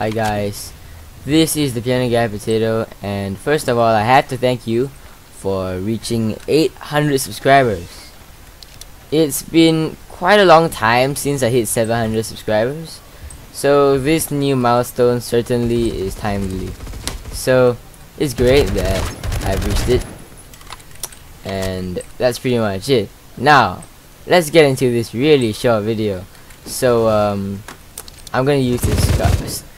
Hi guys, this is the Piano Guy Potato, and first of all, I have to thank you for reaching 800 subscribers. It's been quite a long time since I hit 700 subscribers, so this new milestone certainly is timely. So, it's great that I've reached it, and that's pretty much it. Now, let's get into this really short video. So, um, I'm gonna use this.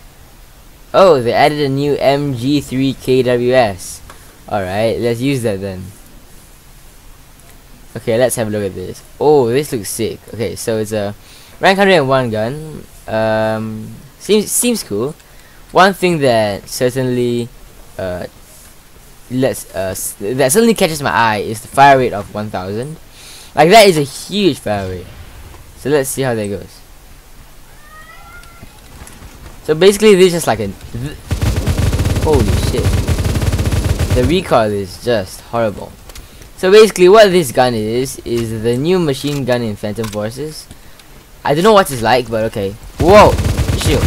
Oh, they added a new MG3 KWS. Alright, let's use that then. Okay, let's have a look at this. Oh, this looks sick. Okay, so it's a rank 101 gun. Um, seems seems cool. One thing that certainly uh, lets uh, that certainly catches my eye is the fire rate of 1000. Like that is a huge fire rate. So let's see how that goes. So basically this is just like a holy shit. The recoil is just horrible. So basically what this gun is is the new machine gun in Phantom Forces. I don't know what it's like, but okay. Whoa! Shield.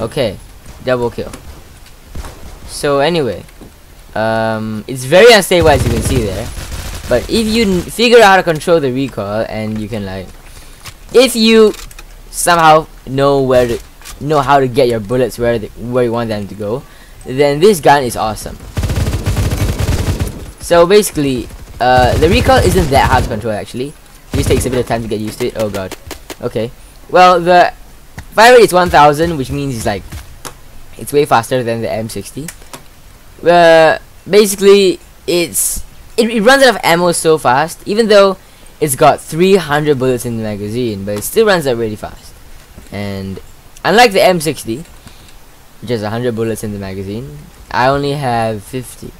Okay. Double kill. So anyway, um, it's very unstable as you can see there. But if you figure out how to control the recoil and you can like, if you somehow know where to know how to get your bullets where the, where you want them to go, then this gun is awesome. So basically, uh, the recoil isn't that hard to control actually. It just takes a bit of time to get used to it. Oh god. Okay. Well, the fire rate is 1000, which means it's like it's way faster than the M60. Uh, basically, it's it, it runs out of ammo so fast, even though it's got 300 bullets in the magazine, but it still runs out really fast. And Unlike the M60, which has 100 bullets in the magazine, I only have 50.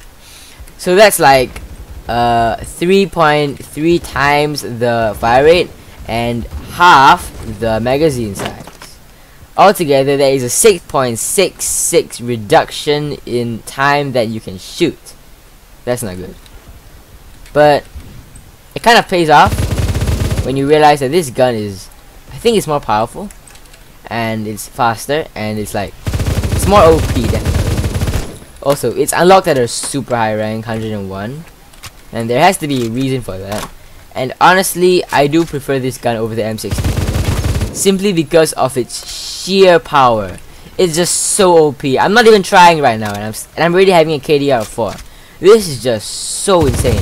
So that's like uh, 3.3 times the fire rate and half the magazine size. Altogether, there is a 6.66 reduction in time that you can shoot. That's not good. But it kind of pays off when you realize that this gun is, I think it's more powerful and it's faster and it's like it's more OP definitely. Also, it's unlocked at a super high rank, 101, and there has to be a reason for that. And honestly, I do prefer this gun over the M60, simply because of its sheer power. It's just so OP. I'm not even trying right now, and I'm and I'm already having a KDR of 4. This is just so insane.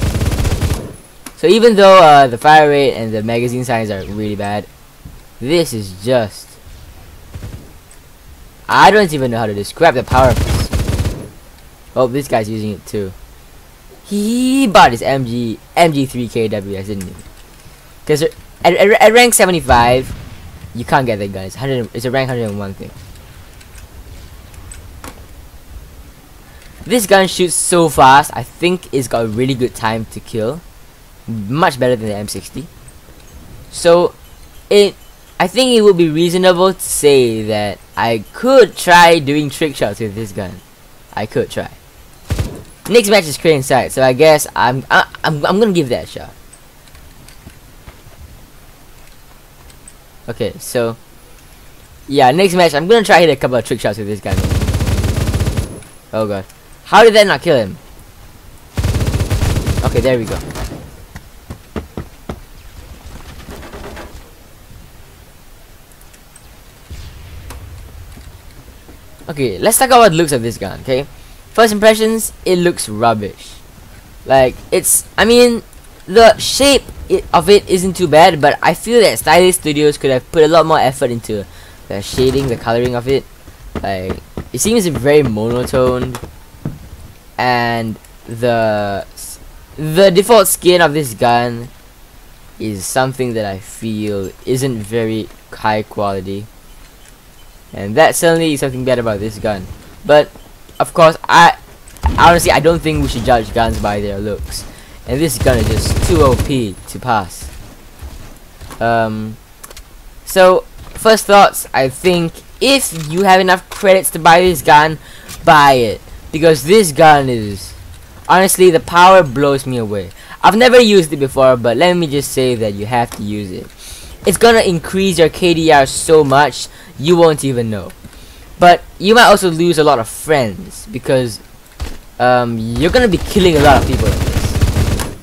So even though uh, the fire rate and the magazine size are really bad, this is just I don't even know how to describe the power of this. Oh, this guy's using it too. He bought his MG MG3KWS, didn't he? Because at, at, at, rank 75, you can't get that gun. It's 100. It's a rank 101 thing. This gun shoots so fast. I think it's got a really good time to kill, much better than the M60. So, it I think it would be reasonable to say that I could try doing trick shots with this gun. I could try. Next match is Crane Site, so I guess I'm I, I'm I'm gonna give that a shot. Okay, so yeah, next match I'm gonna try hit a couple of trick shots with this guy. Oh god, how did that not kill him? Okay, there we go. Okay, let's talk about the looks of this gun, okay? First impressions, it looks rubbish. Like, it's, I mean, the shape of it isn't too bad, but I feel that StyLiS Studios could have put a lot more effort into the shading, the coloring of it. Like, it seems very monotone, and the the default skin of this gun is something that I feel isn't very high quality. And that certainly is something bad about this gun. But, of course, I honestly, I don't think we should judge guns by their looks. And this gun is just too OP to pass. Um, so, first thoughts, I think if you have enough credits to buy this gun, buy it. Because this gun is, honestly, the power blows me away. I've never used it before, but let me just say that you have to use it. It's gonna increase your KDR so much, you won't even know. but you might also lose a lot of friends because um, you're gonna be killing a lot of people in this.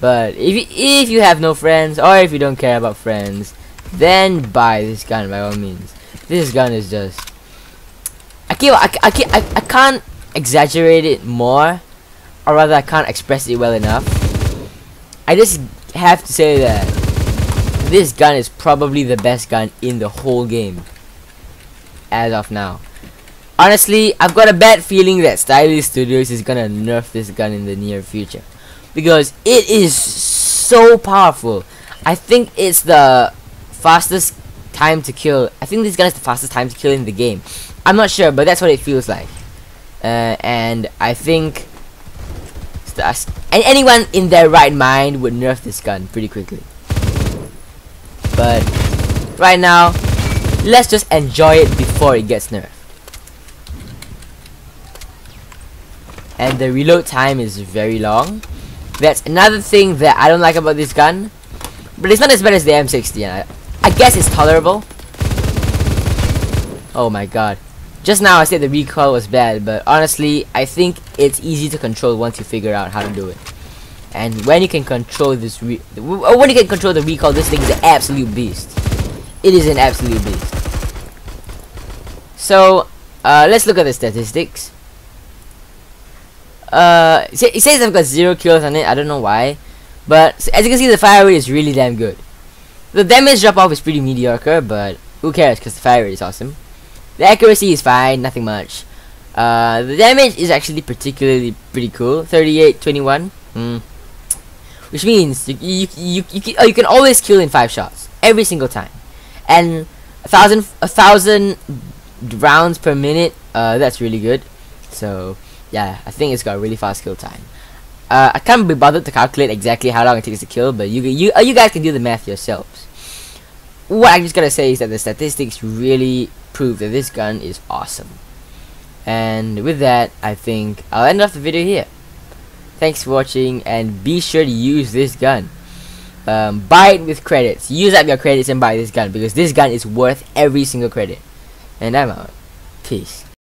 But if you, if you have no friends or if you don't care about friends, then buy this gun by all means. This gun is just I keep I, I, keep, I, I can't exaggerate it more or rather I can't express it well enough. I just have to say that this gun is probably the best gun in the whole game as of now. Honestly, I've got a bad feeling that StyLiS Studios is gonna nerf this gun in the near future because it is so powerful. I think it's the fastest time to kill. I think this gun is the fastest time to kill in the game. I'm not sure, but that's what it feels like. Uh, and I think and anyone in their right mind would nerf this gun pretty quickly. But right now, let's just enjoy it before it gets nerfed. And the reload time is very long. That's another thing that I don't like about this gun. But it's not as bad as the M60. I, I guess it's tolerable. Oh my god. Just now I said the recoil was bad, but honestly, I think it's easy to control once you figure out how to do it. And when you can control this, re when you can control the recoil, this thing is an absolute beast. It is an absolute beast. So, uh, let's look at the statistics. Uh, it says I've got zero kills on it. I don't know why, but as you can see, the fire rate is really damn good. The damage drop off is pretty mediocre, but who cares? Because the fire rate is awesome. The accuracy is fine, nothing much. Uh, the damage is actually particularly pretty cool. 38, 21. Mm. Which means you you, you, you, can, oh, you can always kill in five shots every single time, and a thousand a thousand rounds per minute. Uh, that's really good. So yeah, I think it's got a really fast kill time. Uh, I can't be bothered to calculate exactly how long it takes to kill, but you you uh, you guys can do the math yourselves. What I'm just gonna say is that the statistics really prove that this gun is awesome. And with that, I think I'll end off the video here. Thanks for watching, and be sure to use this gun. Um, buy it with credits. Use up your credits and buy this gun, because this gun is worth every single credit. And I'm out. Peace.